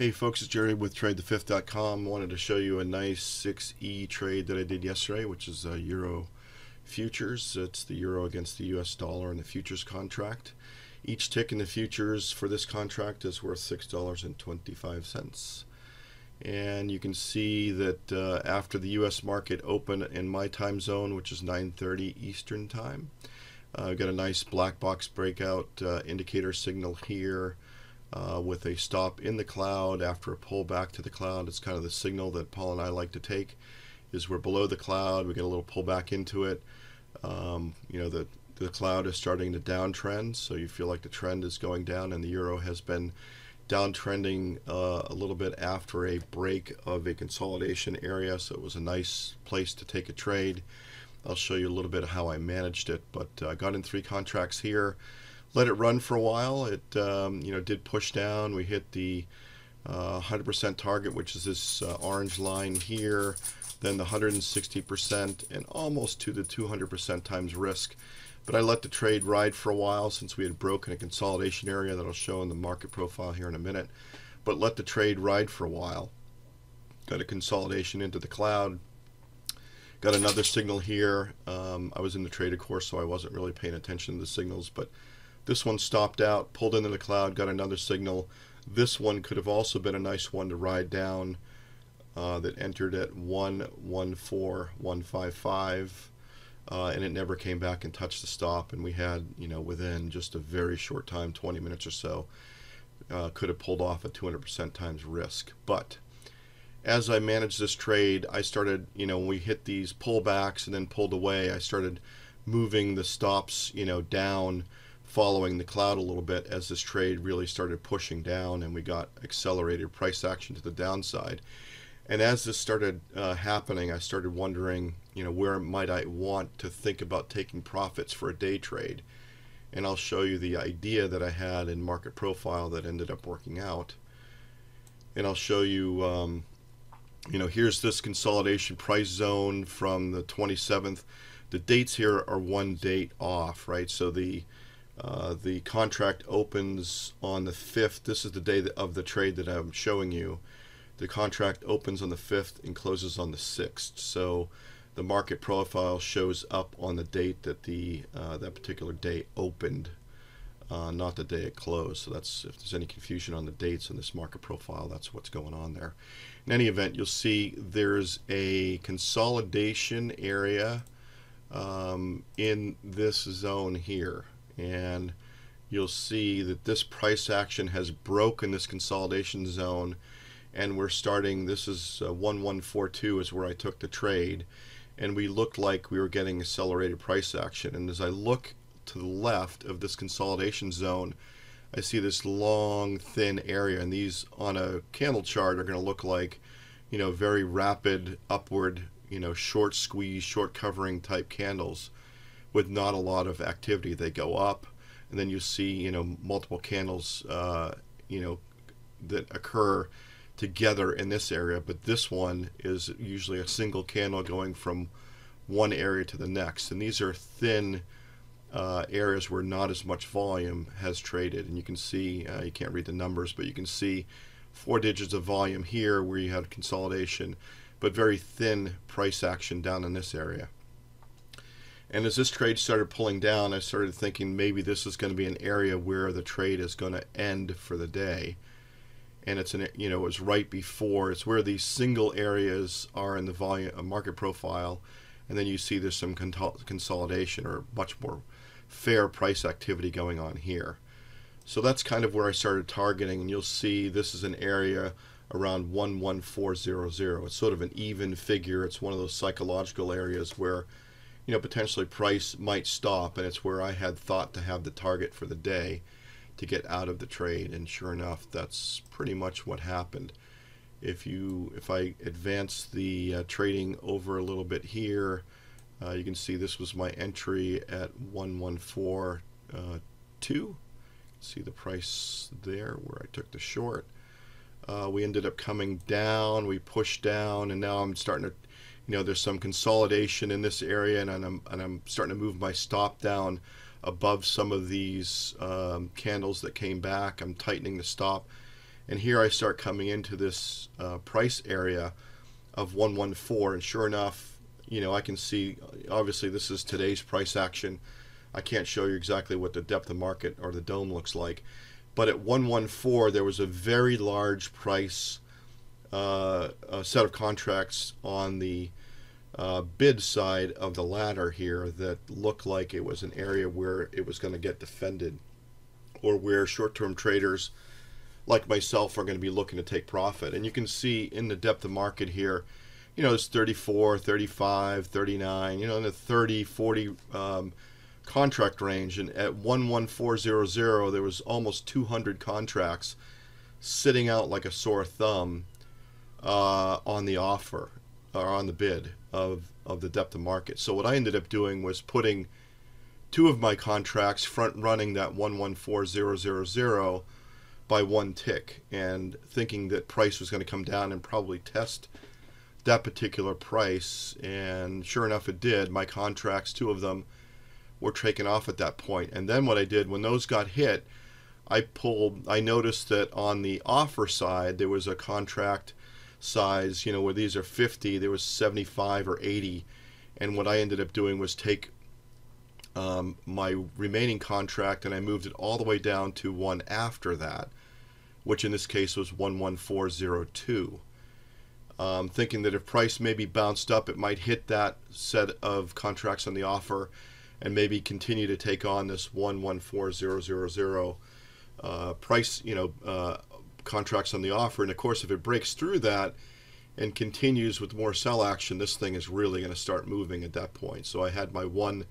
Hey folks, it's Jerry with TradeTheFifth.com. Wanted to show you a nice 6E trade that I did yesterday, which is a Euro futures. It's the Euro against the US dollar in the futures contract. Each tick in the futures for this contract is worth $6.25. And you can see that uh, after the US market opened in my time zone, which is 9.30 Eastern time, uh, got a nice black box breakout uh, indicator signal here uh, with a stop in the cloud after a pullback to the cloud. It's kind of the signal that Paul and I like to take is we're below the cloud, we get a little pullback into it. Um, you know, the, the cloud is starting to downtrend, so you feel like the trend is going down and the euro has been downtrending uh, a little bit after a break of a consolidation area, so it was a nice place to take a trade. I'll show you a little bit of how I managed it, but I uh, got in three contracts here let it run for a while. It um, you know did push down. We hit the 100% uh, target, which is this uh, orange line here, then the 160%, and almost to the 200% times risk. But I let the trade ride for a while since we had broken a consolidation area that I'll show in the market profile here in a minute. But let the trade ride for a while. Got a consolidation into the cloud. Got another signal here. Um, I was in the trade, of course, so I wasn't really paying attention to the signals, but this one stopped out, pulled into the cloud, got another signal. This one could have also been a nice one to ride down uh, that entered at 114155 uh, and it never came back and touched the stop and we had you know within just a very short time 20 minutes or so uh, could have pulled off a 200% times risk but as I managed this trade I started you know when we hit these pullbacks and then pulled away I started moving the stops you know down following the cloud a little bit as this trade really started pushing down and we got accelerated price action to the downside. And as this started uh, happening, I started wondering, you know, where might I want to think about taking profits for a day trade? And I'll show you the idea that I had in market profile that ended up working out. And I'll show you, um, you know, here's this consolidation price zone from the 27th. The dates here are one date off, right? So the uh, the contract opens on the 5th. This is the day of the trade that I'm showing you. The contract opens on the 5th and closes on the 6th. So the market profile shows up on the date that the uh, that particular day opened, uh, not the day it closed. So that's if there's any confusion on the dates in this market profile, that's what's going on there. In any event, you'll see there's a consolidation area um, in this zone here and you'll see that this price action has broken this consolidation zone and we're starting this is uh, 1142 is where I took the trade and we looked like we were getting accelerated price action. And as I look to the left of this consolidation zone I see this long thin area and these on a candle chart are going to look like you know very rapid upward you know short squeeze short covering type candles with not a lot of activity. They go up, and then you see you know multiple candles uh, you know that occur together in this area. But this one is usually a single candle going from one area to the next, and these are thin. Uh, areas where not as much volume has traded and you can see uh, you can't read the numbers but you can see four digits of volume here where you had consolidation but very thin price action down in this area and as this trade started pulling down, I started thinking maybe this is going to be an area where the trade is going to end for the day. And it's an you know it was right before it's where these single areas are in the volume uh, market profile, and then you see there's some consolidation or much more fair price activity going on here. So that's kind of where I started targeting, and you'll see this is an area around 11400. It's sort of an even figure. It's one of those psychological areas where you know, potentially price might stop, and it's where I had thought to have the target for the day to get out of the trade, and sure enough, that's pretty much what happened. If you, if I advance the uh, trading over a little bit here, uh, you can see this was my entry at 1142. Uh, see the price there where I took the short. Uh, we ended up coming down, we pushed down, and now I'm starting to you know there's some consolidation in this area and I'm, and I'm starting to move my stop down above some of these um, candles that came back I'm tightening the stop And here I start coming into this uh, price area of 114, and sure enough, you know, I can see, obviously this is today's price action. I can't show you exactly what the depth of market or the DOM looks like. But at 114, there was a very large price uh, set of contracts on the uh, bid side of the ladder here that looked like it was an area where it was going to get defended or where short-term traders like myself are going to be looking to take profit. And you can see in the depth of market here, you know, it's 34, 35, 39, you know, in the 30, 40 um, contract range. And at 11400, there was almost 200 contracts sitting out like a sore thumb uh, on the offer or on the bid of, of the depth of market. So what I ended up doing was putting two of my contracts front running that 114000 by one tick and thinking that price was going to come down and probably test that particular price. And sure enough it did. My contracts two of them were taken off at that point. And then what I did when those got hit I pulled I noticed that on the offer side there was a contract size, you know, where these are 50, there was 75 or 80. And what I ended up doing was take um, my remaining contract and I moved it all the way down to one after that, which in this case was 11402. Um, thinking that if price maybe bounced up, it might hit that set of contracts on the offer and maybe continue to take on this 114000 uh, price, you know, uh, contracts on the offer. And of course, if it breaks through that and continues with more sell action, this thing is really going to start moving at that point. So I had my one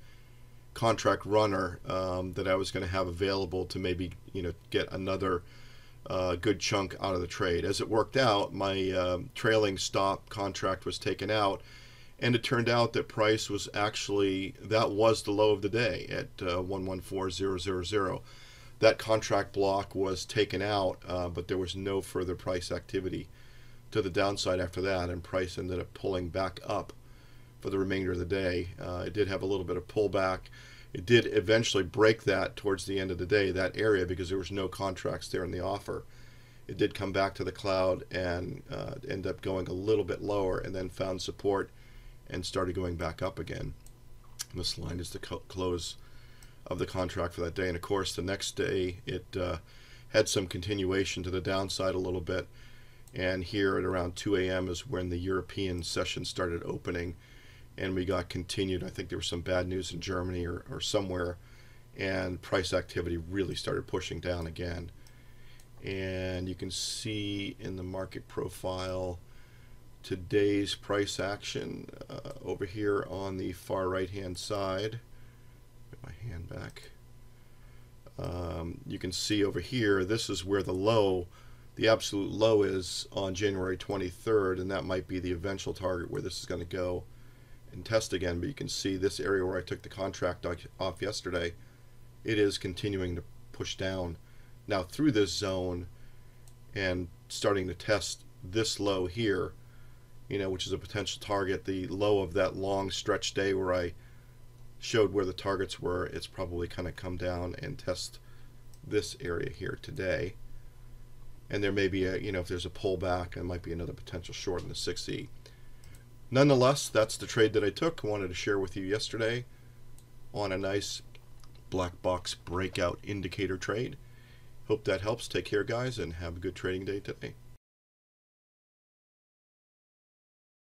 contract runner um, that I was going to have available to maybe you know get another uh, good chunk out of the trade. As it worked out, my uh, trailing stop contract was taken out, and it turned out that price was actually that was the low of the day at uh, 114000 that contract block was taken out, uh, but there was no further price activity to the downside after that, and price ended up pulling back up for the remainder of the day. Uh, it did have a little bit of pullback. It did eventually break that towards the end of the day, that area, because there was no contracts there in the offer. It did come back to the cloud and uh, end up going a little bit lower and then found support and started going back up again. This line is to close of the contract for that day. And of course, the next day it uh, had some continuation to the downside a little bit. And here at around 2 a.m. is when the European session started opening, and we got continued. I think there was some bad news in Germany or, or somewhere, and price activity really started pushing down again. And you can see in the market profile today's price action uh, over here on the far right hand side my hand back. Um, you can see over here, this is where the low, the absolute low is on January 23rd, and that might be the eventual target where this is going to go and test again. But you can see this area where I took the contract off yesterday, it is continuing to push down now through this zone and starting to test this low here, you know, which is a potential target, the low of that long stretch day where I showed where the targets were, it's probably kind of come down and test this area here today. And there may be a, you know, if there's a pullback, there might be another potential short in the 6E. Nonetheless, that's the trade that I took. I wanted to share with you yesterday on a nice black box breakout indicator trade. Hope that helps. Take care, guys, and have a good trading day today.